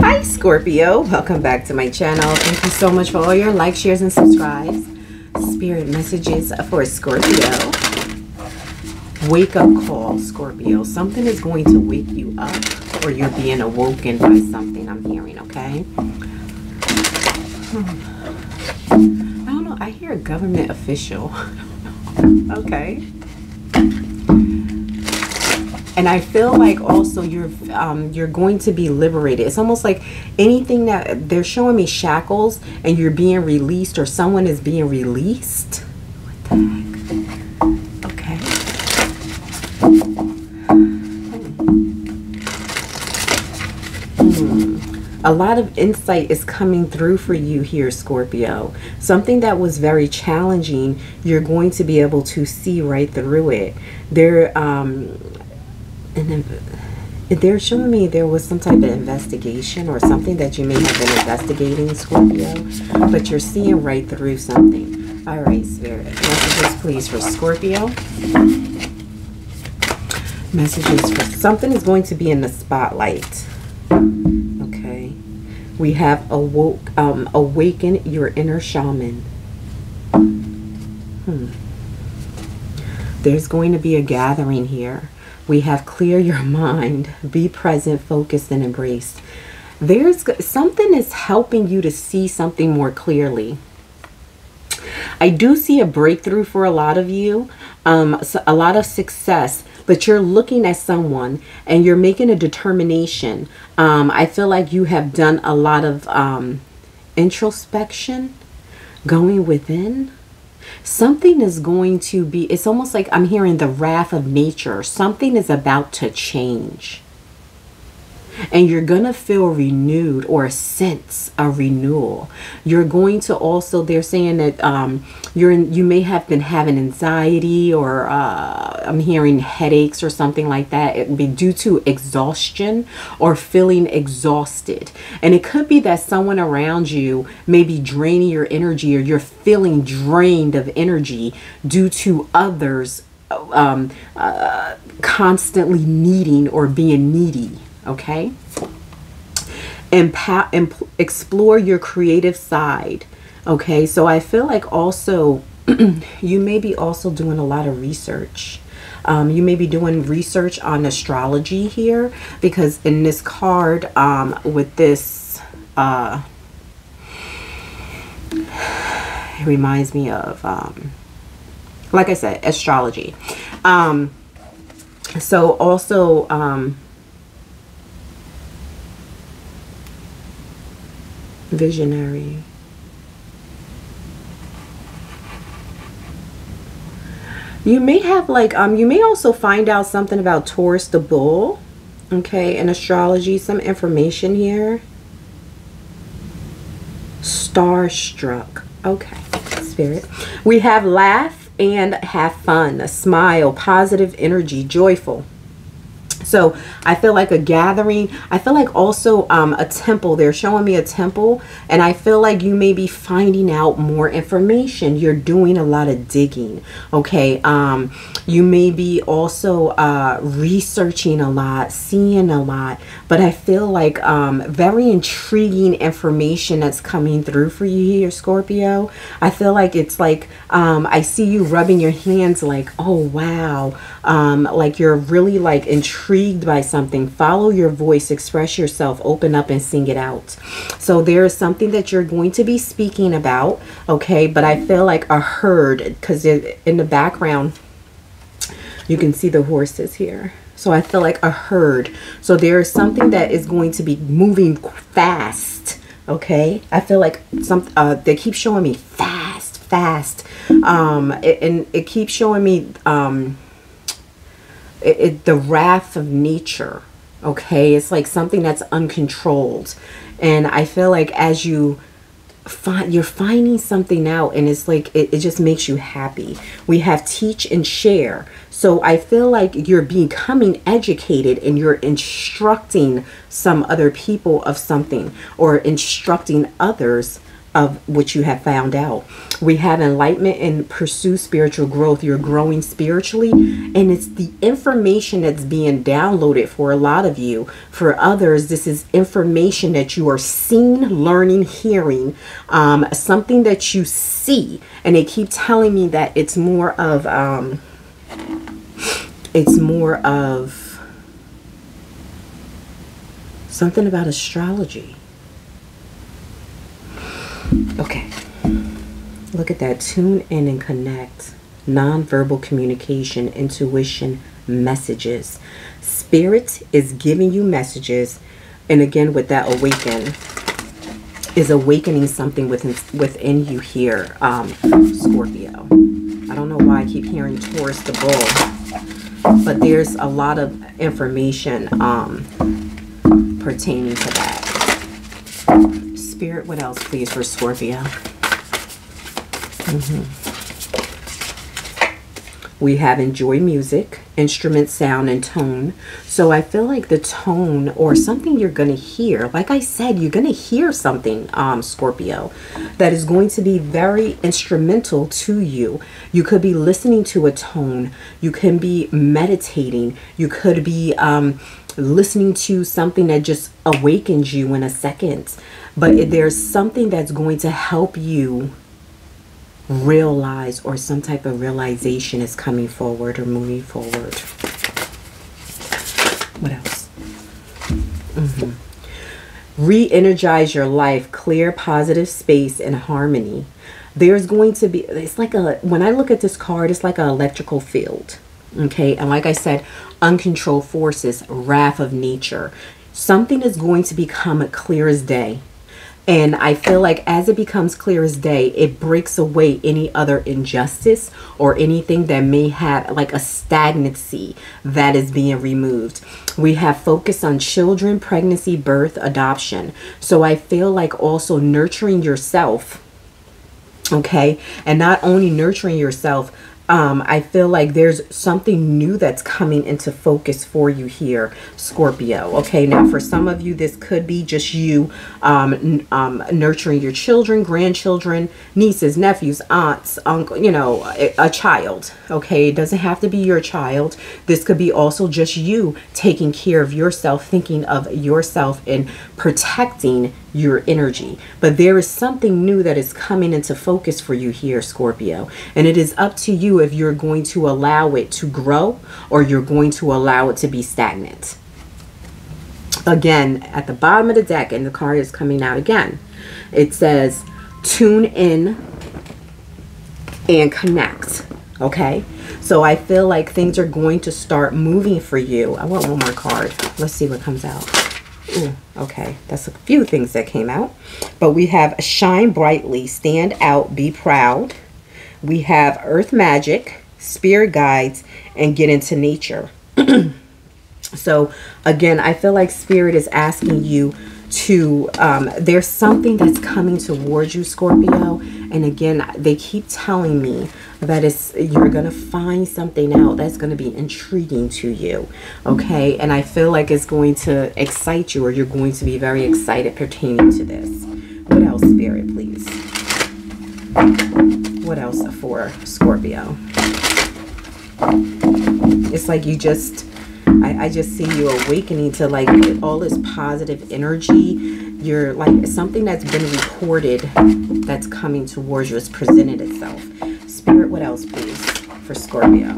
Hi Scorpio, welcome back to my channel. Thank you so much for all your likes, shares, and subscribes. Spirit messages for Scorpio. Wake up call, Scorpio. Something is going to wake you up or you're being awoken by something I'm hearing, okay? Hmm. I don't know. I hear a government official. okay and I feel like also you're um, you're going to be liberated. It's almost like anything that they're showing me shackles and you're being released or someone is being released. Okay. Hmm. A lot of insight is coming through for you here, Scorpio. Something that was very challenging, you're going to be able to see right through it. There, um, and then they're showing me there was some type of investigation or something that you may have been investigating, Scorpio, but you're seeing right through something. All right, Spirit. Messages, please, for Scorpio. Messages for something is going to be in the spotlight. Okay. We have awoke, um, awaken your inner shaman. Hmm. There's going to be a gathering here we have clear your mind, be present, focused, and embrace. There's something is helping you to see something more clearly. I do see a breakthrough for a lot of you, um, a lot of success, but you're looking at someone and you're making a determination. Um, I feel like you have done a lot of um, introspection, going within something is going to be, it's almost like I'm hearing the wrath of nature. Something is about to change and you're going to feel renewed or a sense of renewal. You're going to also, they're saying that um, you're in, you may have been having anxiety or uh, I'm hearing headaches or something like that. It would be due to exhaustion or feeling exhausted. And it could be that someone around you may be draining your energy or you're feeling drained of energy due to others um, uh, constantly needing or being needy okay? Empower, explore your creative side, okay? So I feel like also you may be also doing a lot of research. Um, you may be doing research on astrology here because in this card um, with this, uh, it reminds me of, um, like I said, astrology. Um, so also, visionary. You may have like, um, you may also find out something about Taurus the bull, okay, in astrology, some information here. Starstruck, okay, spirit. We have laugh and have fun, a smile, positive energy, joyful. So I feel like a gathering. I feel like also um, a temple. They're showing me a temple, and I feel like you may be finding out more information. You're doing a lot of digging. Okay. Um, you may be also uh, researching a lot, seeing a lot, but I feel like um, very intriguing information that's coming through for you here, Scorpio. I feel like it's like um, I see you rubbing your hands like, oh wow, um, like you're really like intrigued intrigued by something, follow your voice, express yourself, open up and sing it out. So there is something that you're going to be speaking about, okay? But I feel like a herd because in the background, you can see the horses here. So I feel like a herd. So there is something that is going to be moving fast. Okay. I feel like some, uh, they keep showing me fast, fast. Um, it, and it keeps showing me, um, it, it, the wrath of nature okay it's like something that's uncontrolled. And i feel like as you find you're finding something out and it's like it, it just makes you happy. We have teach and share. So i feel like you're becoming educated and you're instructing some other people of something or instructing others of what you have found out. We have enlightenment and pursue spiritual growth. You're growing spiritually, and it's the information that's being downloaded for a lot of you. For others, this is information that you are seeing, learning, hearing, um, something that you see. And they keep telling me that it's more of, um, it's more of something about astrology Okay. Look at that. Tune in and connect. Nonverbal communication, intuition, messages. Spirit is giving you messages. And again, with that awaken, is awakening something within within you here, um, Scorpio. I don't know why I keep hearing Taurus the bull, but there's a lot of information um, pertaining to that. Spirit, what else, please, for Scorpio? Mm -hmm. We have enjoy music, instrument sound, and tone. So I feel like the tone or something you're going to hear, like I said, you're going to hear something, um, Scorpio, that is going to be very instrumental to you. You could be listening to a tone. You can be meditating. You could be um, listening to something that just awakens you in a second but there's something that's going to help you realize or some type of realization is coming forward or moving forward. What else? Mm-hmm. Re-energize your life, clear positive space and harmony. There's going to be, it's like a, when I look at this card, it's like an electrical field. Okay. And like I said, uncontrolled forces, wrath of nature. Something is going to become clear as day and I feel like as it becomes clear as day, it breaks away any other injustice or anything that may have like a stagnancy that is being removed. We have focus on children, pregnancy, birth, adoption. So I feel like also nurturing yourself, okay? And not only nurturing yourself, um, I feel like there's something new that's coming into focus for you here, Scorpio. Okay, now for some of you, this could be just you um, um, nurturing your children, grandchildren, nieces, nephews, aunts, uncle, you know, a, a child. Okay, it doesn't have to be your child. This could be also just you taking care of yourself, thinking of yourself and protecting your energy. But there is something new that is coming into focus for you here, Scorpio. And it is up to you if you're going to allow it to grow or you're going to allow it to be stagnant. Again, at the bottom of the deck, and the card is coming out again, it says, tune in and connect. Okay, so I feel like things are going to start moving for you. I want one more card. Let's see what comes out. Okay, that's a few things that came out. But we have Shine Brightly, Stand Out, Be Proud. We have Earth Magic, Spirit Guides, and Get Into Nature. so, again, I feel like Spirit is asking you to um, there's something that's coming towards you scorpio and again they keep telling me that it's you're gonna find something out that's gonna be intriguing to you okay? And i feel like it's going to excite you or you're going to be very excited pertaining to this. What else spirit please? What else for scorpio? It's like you just I, I just see you awakening to like all this positive energy. You're like something that's been recorded that's coming towards you has presented itself. Spirit, what else, please, for Scorpio?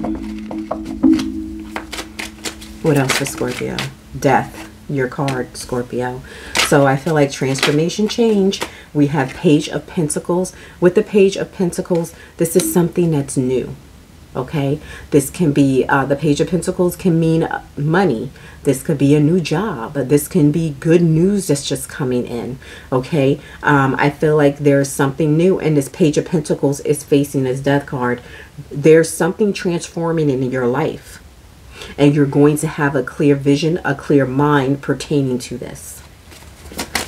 What else for Scorpio? Death, your card, Scorpio. So I feel like transformation, change. We have Page of Pentacles. With the Page of Pentacles, this is something that's new okay? This can be uh, the page of pentacles can mean money. This could be a new job. This can be good news that's just coming in okay? Um, i feel like there's something new and this page of pentacles is facing this death card. There's something transforming in your life. And you're going to have a clear vision a clear mind pertaining to this.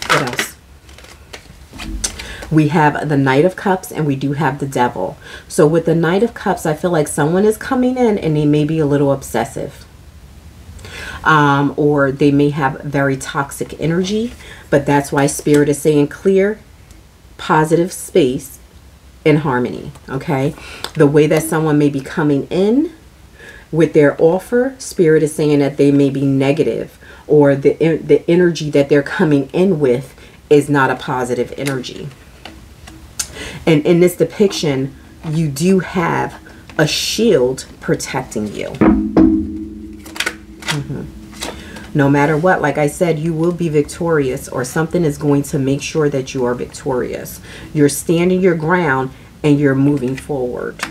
What else we have the Knight of Cups and we do have the Devil. So with the Knight of Cups, I feel like someone is coming in and they may be a little obsessive. Um, or they may have very toxic energy, but that's why Spirit is saying clear positive space in harmony. Okay. The way that someone may be coming in with their offer, Spirit is saying that they may be negative or the, the energy that they're coming in with is not a positive energy. And in this depiction, you do have a shield protecting you. Mm-hmm. No matter what, like I said, you will be victorious or something is going to make sure that you are victorious. You're standing your ground and you're moving forward.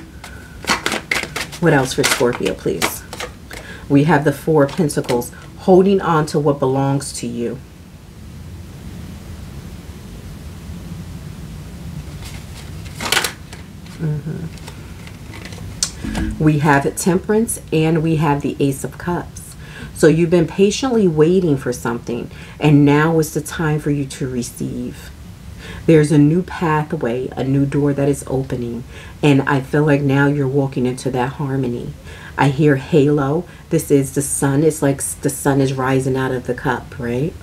What else for Scorpio, please? We have the Four Pentacles holding on to what belongs to you. Mm -hmm. We have temperance and we have the ace of cups. So you've been patiently waiting for something and now is the time for you to receive. There's a new pathway, a new door that is opening. And I feel like now you're walking into that harmony. I hear halo. This is the sun. It's like the sun is rising out of the cup, right?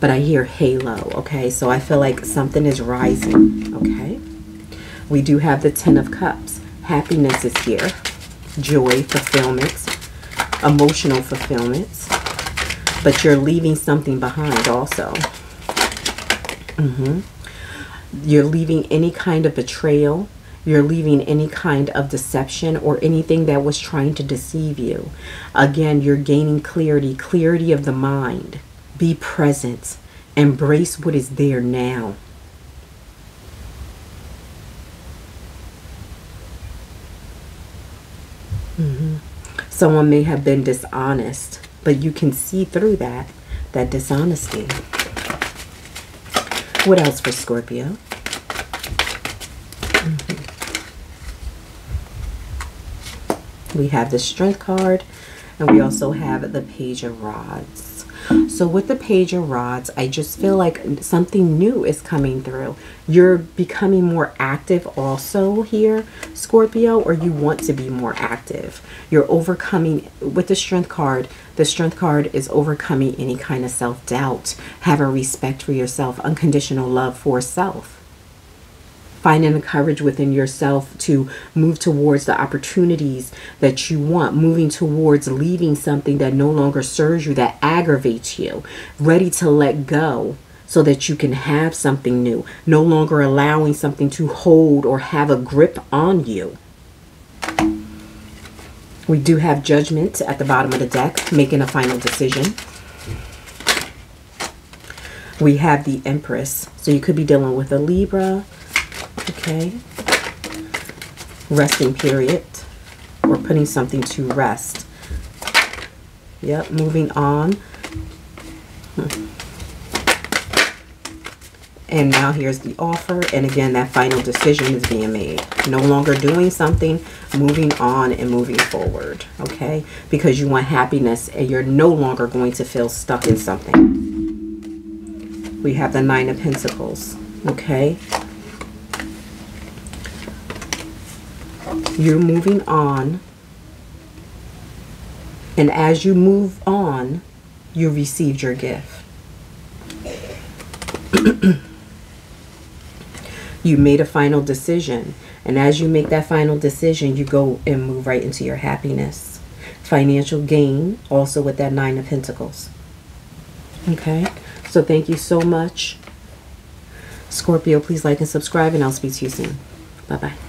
But I hear halo, okay? So I feel like something is rising, okay? We do have the Ten of Cups. Happiness is here. Joy, fulfillment, emotional fulfillment. But you're leaving something behind also. Mm-hmm. You're leaving any kind of betrayal. You're leaving any kind of deception or anything that was trying to deceive you. Again, you're gaining clarity, clarity of the mind. Be present. Embrace what is there now. Mm-hmm. Someone may have been dishonest, but you can see through that, that dishonesty. What else for Scorpio? Mm -hmm. We have the Strength card, and we also have the Page of Rods. So with the Page of Rods, I just feel like something new is coming through. You're becoming more active also here, Scorpio, or you want to be more active. You're overcoming, with the Strength card, the Strength card is overcoming any kind of self-doubt, having respect for yourself, unconditional love for self. Finding the courage within yourself to move towards the opportunities that you want, moving towards leaving something that no longer serves you, that aggravates you, ready to let go so that you can have something new, no longer allowing something to hold or have a grip on you. We do have judgment at the bottom of the deck, making a final decision. We have the Empress. So you could be dealing with a Libra, okay? Resting period or putting something to rest. Yep, moving on. Hmm. And now here's the offer. And again, that final decision is being made. No longer doing something, moving on and moving forward. Okay? Because you want happiness and you're no longer going to feel stuck in something. We have the Nine of Pentacles. Okay? You're moving on. And as you move on, you received your gift. you made a final decision. And as you make that final decision, you go and move right into your happiness. Financial gain, also with that Nine of Pentacles. Okay? So thank you so much. Scorpio, please like and subscribe, and I'll speak to you soon. Bye-bye.